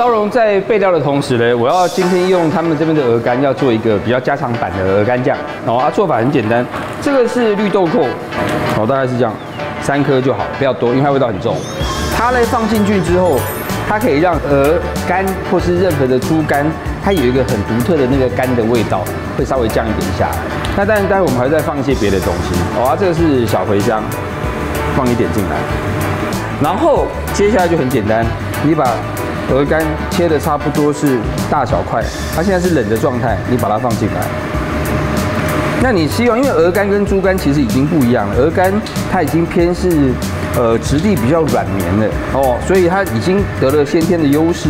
招荣在备料的同时呢，我要今天用他们这边的鹅肝，要做一个比较家常版的鹅肝酱。哦，啊，做法很简单，这个是绿豆蔻，哦，大概是这样，三颗就好，不要多，因为它味道很重。它呢放进去之后，它可以让鹅肝或是任何的猪肝，它有一个很独特的那个肝的味道，会稍微降一点下来。那但是待会我们还会再放一些别的东西。哦，啊，这个是小茴香，放一点进来。然后接下来就很简单，你把鹅肝切的差不多是大小块，它现在是冷的状态，你把它放进来。那你希望，因为鹅肝跟猪肝其实已经不一样了，鹅肝它已经偏是呃质地比较软绵的哦，所以它已经得了先天的优势。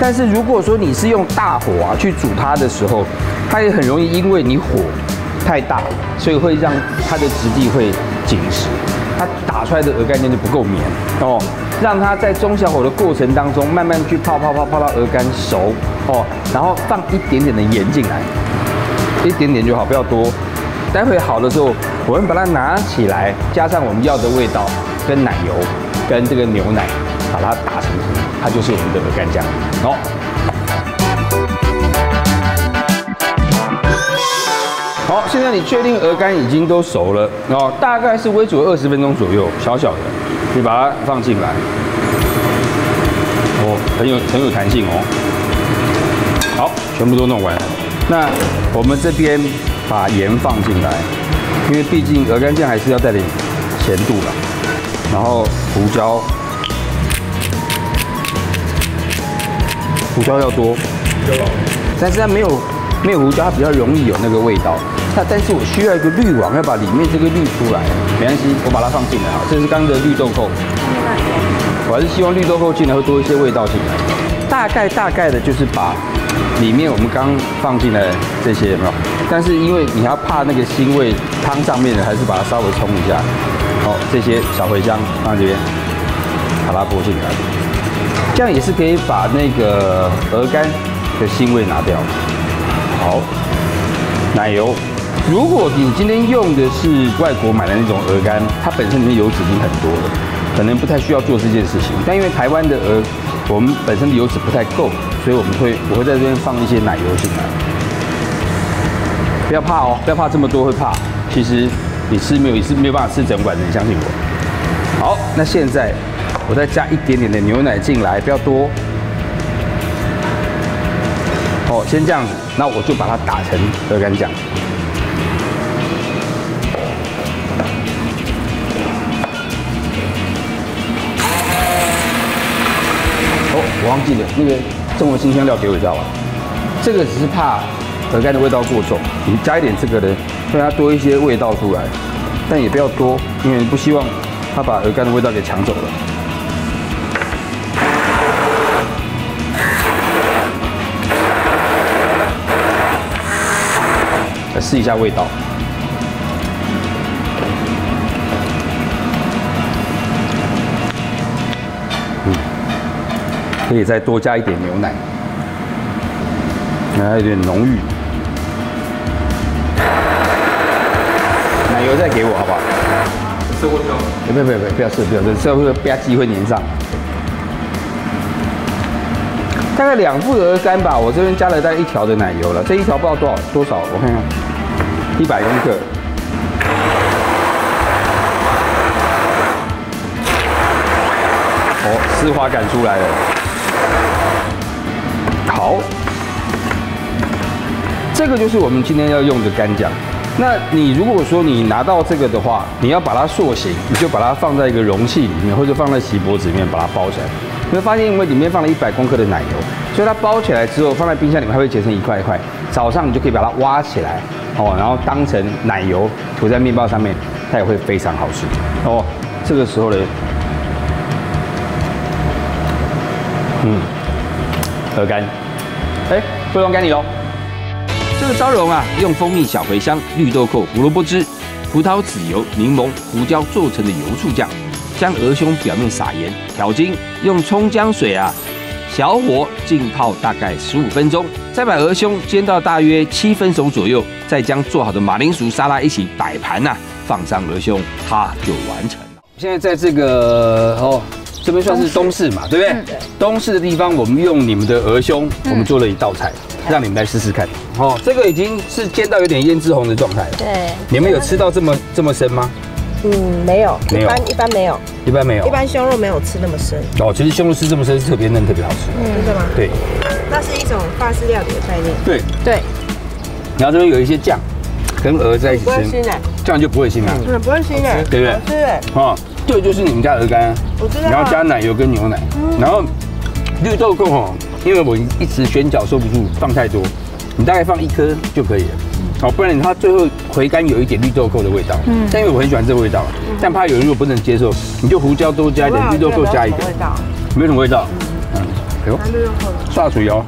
但是如果说你是用大火啊去煮它的时候，它也很容易因为你火太大，所以会让它的质地会紧实。它打出来的鹅肝酱就不够绵哦，让它在中小火的过程当中慢慢去泡泡泡泡到鹅肝熟哦，然后放一点点的盐进来，一点点就好，不要多。待会好的时候，我们把它拿起来，加上我们要的味道，跟奶油，跟这个牛奶，把它打成糊，它就是我们的鹅肝酱哦。好，现在你确定鹅肝已经都熟了哦，大概是微煮二十分钟左右，小小的，你把它放进来，哦，很有很有弹性哦。好，全部都弄完了，那我们这边把盐放进来，因为毕竟鹅肝酱还是要带点咸度的，然后胡椒，胡椒要多，但是它没有没有胡椒，它比较容易有那个味道。那但是我需要一个滤网，要把里面这个滤出来。没关系，我把它放进来啊。这是刚刚的绿豆蔻，我还是希望绿豆蔻进来会多一些味道进来。大概大概的就是把里面我们刚放进来这些有没有？但是因为你要怕那个腥味汤上面的，还是把它稍微冲一下。好，这些小茴香放这边，把它拨进来，这样也是可以把那个鹅肝的腥味拿掉。好，奶油。如果你今天用的是外国买的那种鹅肝，它本身里面油脂已经很多了，可能不太需要做这件事情。但因为台湾的鹅，我们本身的油脂不太够，所以我们会我会在这边放一些奶油进来。不要怕哦，不要怕这么多会怕。其实你吃没有也是没有办法吃整碗的，你相信我。好，那现在我再加一点点的牛奶进来，不要多。哦，先这样，那我就把它打成鹅肝酱。忘记了那个中国新香料给我一下吧。这个只是怕鹅肝的味道过重，你加一点这个呢，让它多一些味道出来，但也不要多，因为不希望它把鹅肝的味道给抢走了。来试一下味道。可以再多加一点牛奶，还有点浓郁。奶油再给我好不好？色过胶？不要不要不要不要试不要吃，这会吧唧会粘上。大概两副鹅肝吧，我这边加了大概一条的奶油了，这一条不知道多少多少，我看看，一百公克。哦，丝滑感出来了。好，这个就是我们今天要用的干酱。那你如果说你拿到这个的话，你要把它塑形，你就把它放在一个容器里面，或者放在锡箔纸里面把它包起来。你会发现，因为里面放了一百公克的奶油，所以它包起来之后，放在冰箱里面它会结成一块一块。早上你就可以把它挖起来，哦，然后当成奶油涂在面包上面，它也会非常好吃。哦，这个时候呢，嗯，鹅肝。哎，会龙给你喽。这个招荣啊，用蜂蜜、小茴香、绿豆蔻、胡萝卜汁、葡萄籽油、柠檬、胡椒做成的油醋酱，将鹅胸表面撒盐，调筋，用葱姜水啊，小火浸泡大概十五分钟，再把鹅胸煎到大约七分熟左右，再将做好的马铃薯沙拉一起摆盘呐，放上鹅胸，它就完成了。现在在这个哦这边算是东市。嘛，对不对？东市的地方，我们用你们的鹅胸，我们做了一道菜，让你们来试试看。哦，这个已经是煎到有点胭脂红的状态了。对，你们有吃到这么这么深吗？嗯，没有，没有。一般一般没有，一般没有。一般胸肉没有吃那么深，哦，其实胸肉吃这么深是特别嫩，特别好吃。真的吗？对。那是一种法式料理的概念，对，对，然后这边有一些酱，跟鹅在一起吃不会腥，哎，这样就不会腥了。嗯，不会腥哎，对不对？好吃哎，哦，这个就是你们家鹅肝啊。我知道啊。然后加奶油跟牛奶，然后绿豆蔻哦，因为我一时选角收不住放太多，你大概放一颗就可以了。好，不然它最后回甘有一点绿豆蔻的味道。嗯，但因为我很喜欢这个味道，但怕有人如果不能接受，你就胡椒多加一点，绿豆蔻加一点味，道，没有什么味道。嗯，哎呦，那绿豆蔻炸薯油，